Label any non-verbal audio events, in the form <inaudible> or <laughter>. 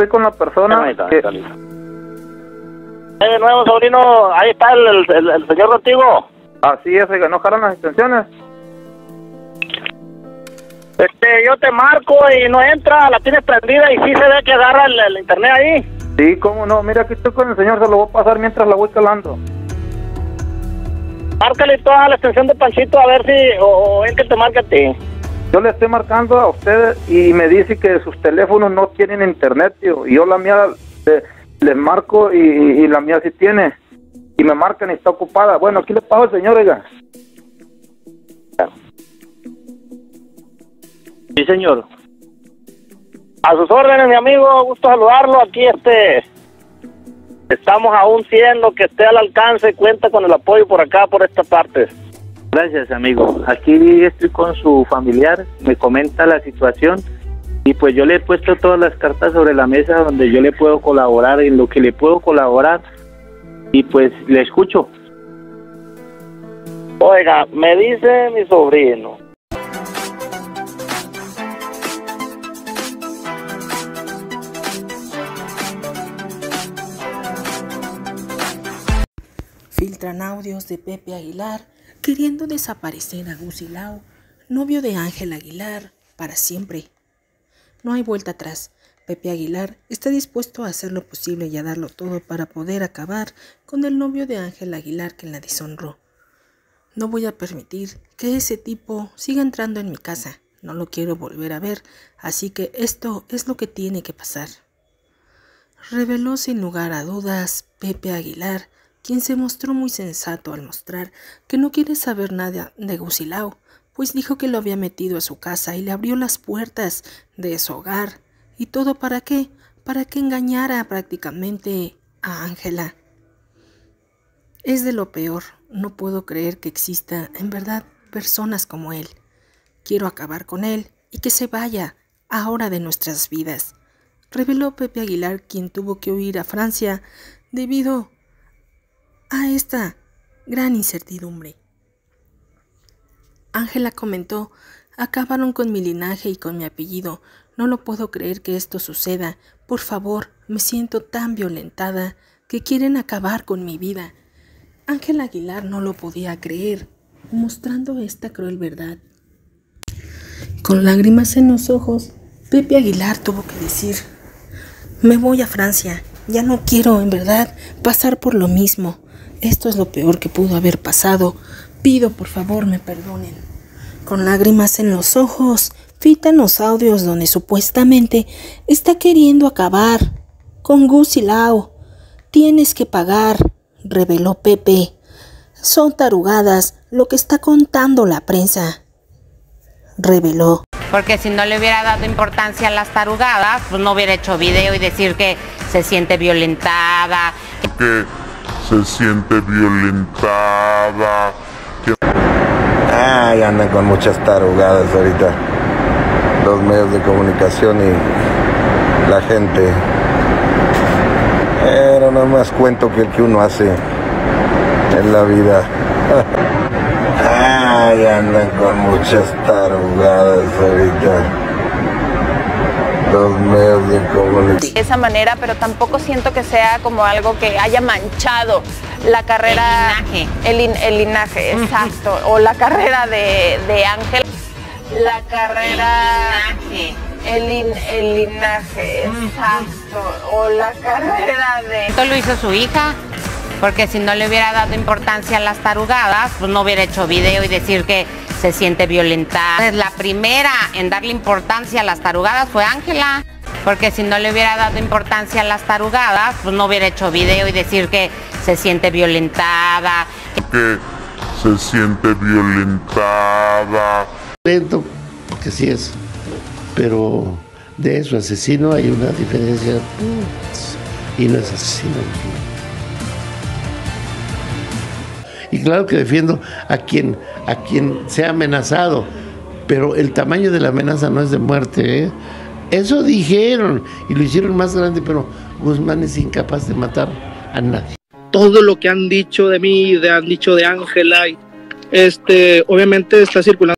estoy con la persona Ahí está, ahí que... está. Eh, nuevo, sobrino, ahí está el, el, el señor contigo. Así es, oiga, ¿no jalan las extensiones? Este, yo te marco y no entra, la tienes prendida y sí se ve que agarra el, el internet ahí. Sí, cómo no. Mira, aquí estoy con el señor, se lo voy a pasar mientras la voy calando. Márcale toda la extensión de Panchito a ver si, o, o él que te marque a ti. Yo le estoy marcando a ustedes y me dice que sus teléfonos no tienen internet, tío. Y yo la mía les marco y, y- la mía sí tiene. Y me marcan y está ocupada. Bueno, aquí le pago al señor, oiga. Sí, señor. A sus órdenes, mi amigo, gusto saludarlo. Aquí este estamos a un 100, lo que esté al alcance, cuenta con el apoyo por acá, por esta parte. Gracias, amigo. Aquí estoy con su familiar, me comenta la situación y pues yo le he puesto todas las cartas sobre la mesa donde yo le puedo colaborar, en lo que le puedo colaborar y pues le escucho. Oiga, me dice mi sobrino. Filtran audios de Pepe Aguilar queriendo desaparecer a Gusilao, novio de Ángel Aguilar, para siempre. No hay vuelta atrás. Pepe Aguilar está dispuesto a hacer lo posible y a darlo todo para poder acabar con el novio de Ángel Aguilar que la deshonró. No voy a permitir que ese tipo siga entrando en mi casa. No lo quiero volver a ver, así que esto es lo que tiene que pasar. Reveló sin lugar a dudas Pepe Aguilar, quien se mostró muy sensato al mostrar que no quiere saber nada de Gusilao, pues dijo que lo había metido a su casa y le abrió las puertas de su hogar. ¿Y todo para qué? Para que engañara prácticamente a Ángela. Es de lo peor, no puedo creer que exista en verdad personas como él. Quiero acabar con él y que se vaya ahora de nuestras vidas reveló Pepe Aguilar, quien tuvo que huir a Francia debido a esta gran incertidumbre. Ángela comentó, acabaron con mi linaje y con mi apellido. No lo puedo creer que esto suceda. Por favor, me siento tan violentada que quieren acabar con mi vida. Ángela Aguilar no lo podía creer, mostrando esta cruel verdad. Con lágrimas en los ojos, Pepe Aguilar tuvo que decir, me voy a Francia, ya no quiero en verdad pasar por lo mismo. Esto es lo peor que pudo haber pasado. Pido por favor me perdonen. Con lágrimas en los ojos, fitan los audios donde supuestamente está queriendo acabar con Gusilao. Tienes que pagar, reveló Pepe. Son tarugadas lo que está contando la prensa, reveló. Porque si no le hubiera dado importancia a las tarugadas, pues no hubiera hecho video y decir que se siente violentada. que se siente violentada, que Ay, andan con muchas tarugadas ahorita. Los medios de comunicación y la gente. Pero no más cuento que el que uno hace en la vida. <laughs> Ay, andan con muchas tarugadas ahorita. Los medios de comunicación. de esa manera, pero tampoco siento que sea como algo que haya manchado la carrera. El linaje. El, lin- el linaje, exacto. O la carrera de, de Ángel. La carrera. El, lin- el linaje, exacto. O la carrera de. Esto lo hizo su hija. Porque si no le hubiera dado importancia a las tarugadas, pues no hubiera hecho video y decir que se siente violentada. La primera en darle importancia a las tarugadas fue Ángela. Porque si no le hubiera dado importancia a las tarugadas, pues no hubiera hecho video y decir que se siente violentada. que se siente violentada. Lento, porque sí es. Pero de eso, asesino, hay una diferencia. Y no es asesino. Claro que defiendo a quien, a quien sea amenazado, pero el tamaño de la amenaza no es de muerte. ¿eh? Eso dijeron y lo hicieron más grande, pero Guzmán es incapaz de matar a nadie. todo lo que han dicho de mí, de, han dicho de Ángela, este, obviamente está circulando.